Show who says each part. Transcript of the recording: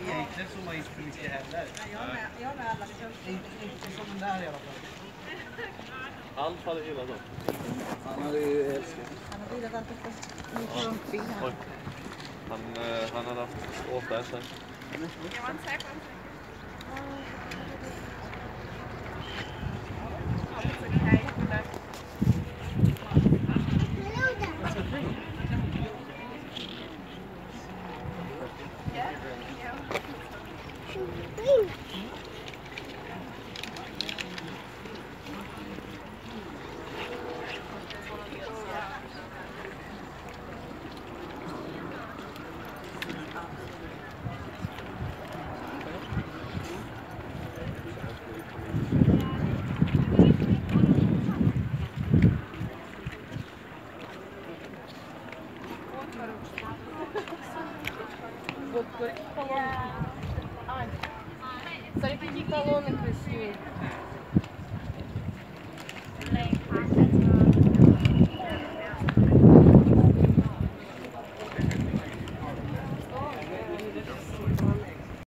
Speaker 1: Egentligen så var inte för mycket heller. Inte, inte som den där i alla fall.
Speaker 2: Allt hade gillat dem.
Speaker 1: Han hade ju älskat.
Speaker 2: Oj. Han, eh, han hade haft åtta sen.
Speaker 3: Yeah. Вот такие колонны. Ань, какие колонны красивые.